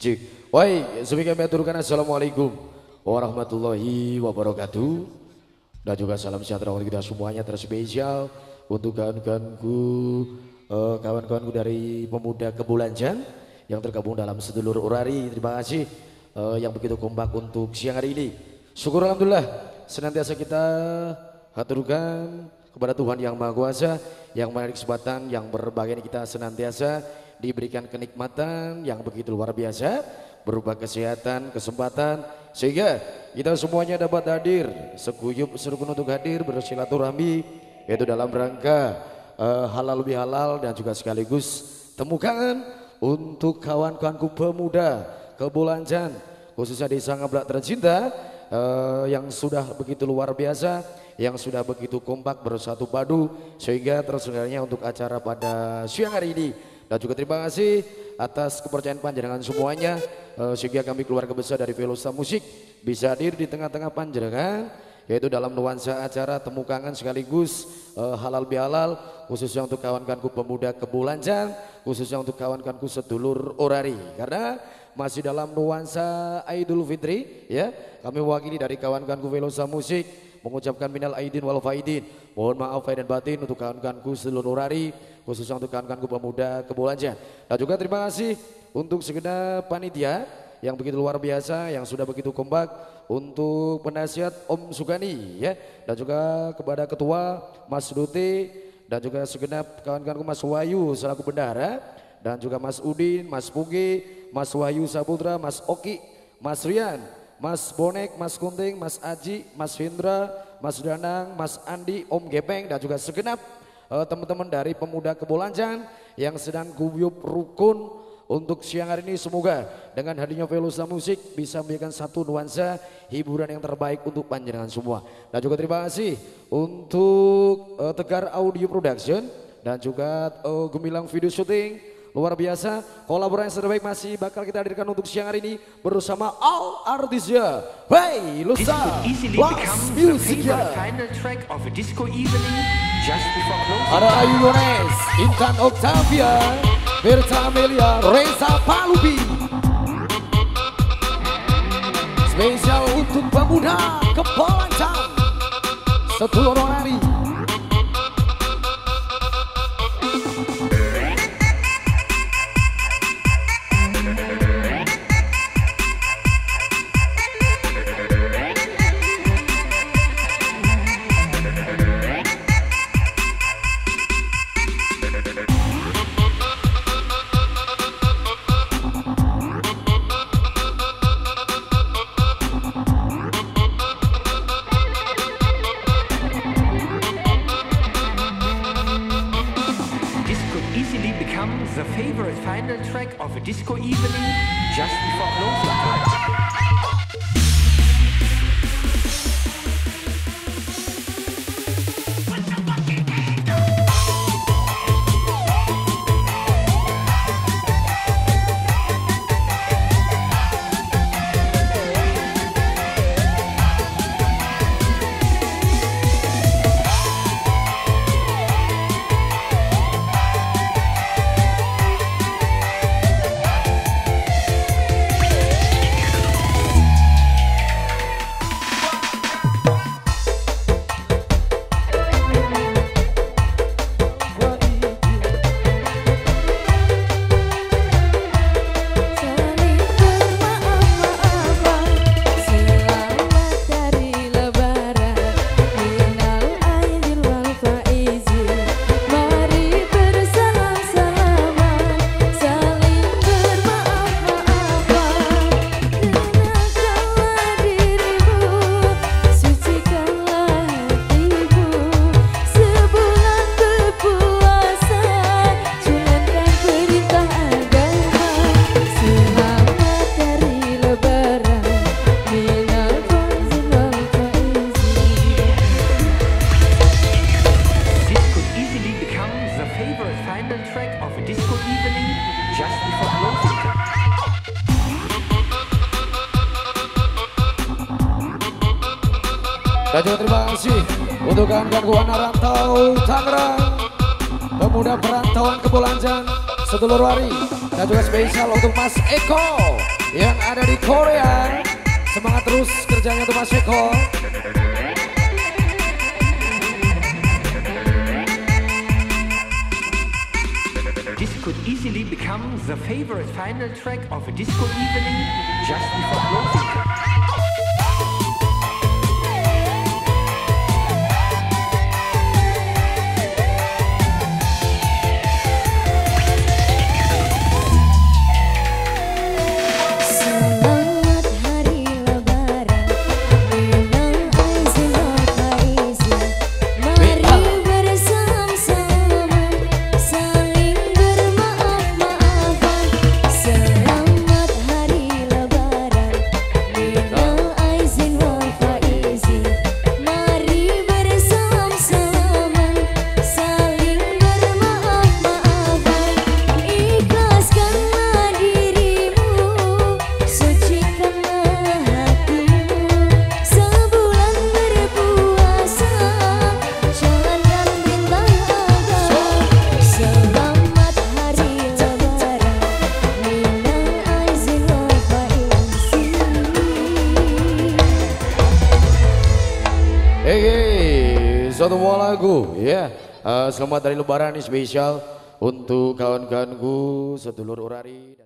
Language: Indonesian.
Cik. Woi, sebelum kami Assalamualaikum warahmatullahi wabarakatuh. Dan juga salam sejahtera untuk kita semuanya terspesial untuk kawan-kawanku uh, kawan-kawanku dari pemuda Kebulanjan yang tergabung dalam sedulur urari. Terima kasih uh, yang begitu kompak untuk siang hari ini. Syukur Alhamdulillah senantiasa kita haturkan kepada Tuhan yang Maha Kuasa yang menarik kesempatan yang berbahagia kita senantiasa diberikan kenikmatan yang begitu luar biasa berupa kesehatan, kesempatan sehingga kita semuanya dapat hadir seguyup serukun untuk hadir bersilaturahmi yaitu dalam rangka uh, halal lebih halal dan juga sekaligus temukan untuk kawan-kawanku pemuda kebulanjan khususnya di Sangablak tercinta uh, yang sudah begitu luar biasa yang sudah begitu kompak bersatu padu sehingga terselenggaranya untuk acara pada siang hari ini dan juga terima kasih atas kepercayaan panjenengan semuanya. Uh, sehingga kami keluarga besar dari Velosa Musik bisa hadir di tengah-tengah panjenengan yaitu dalam nuansa acara temu kangen sekaligus uh, halal bihalal khususnya untuk kawan-kawanku pemuda kebulanjan khususnya untuk kawan-kawanku sedulur orari. Karena masih dalam nuansa Idul Fitri ya kami mewakili dari kawan-kawanku Velosa Musik mengucapkan minal aidin wal faidin mohon maaf dan batin untuk kawan-kawanku seluruh orari khususnya untuk kawan-kawanku pemuda Kebolanja. Dan juga terima kasih untuk segenap panitia yang begitu luar biasa, yang sudah begitu kompak untuk penasihat Om Sugani ya dan juga kepada ketua Mas Duti dan juga segenap kawan-kawanku Mas Wayu selaku bendara dan juga Mas Udin, Mas Pugi, Mas Wayu Saputra, Mas Oki, Mas Rian, Mas Bonek, Mas Kunting, Mas Aji, Mas Hendra, Mas Danang, Mas Andi, Om Gepeng dan juga segenap uh, teman-teman dari pemuda Kebolanjan yang sedang guyup rukun untuk siang hari ini semoga dengan hadirnya Velosa Musik bisa memberikan satu nuansa hiburan yang terbaik untuk panjenengan semua. Dan juga terima kasih untuk uh, Tegar Audio Production dan juga uh, Gemilang Video Shooting luar biasa kolaborasi yang terbaik masih bakal kita hadirkan untuk siang hari ini bersama all artisnya Hey Lusa Plus Music ada Ayu Yones, Intan Octavia, Berta Amelia, Reza Palubi. Spesial untuk pemuda Kepalancang. Setulur hari. soundtrack of a disco evening just before closing. Dan juga terima kasih untuk kawan-kawan Rantau Tangerang, pemuda perantauan Kebolanjan, sedulur Wari dan juga spesial untuk Mas Eko yang ada di Korea. Semangat terus kerjanya untuk Mas Eko. This could easily become the favorite final track of a disco evening just before closing. Hey, hey, satu buah lagu ya. Eh, selamat dari Lebaran ini spesial untuk kawan-kawanku sedulur Urari.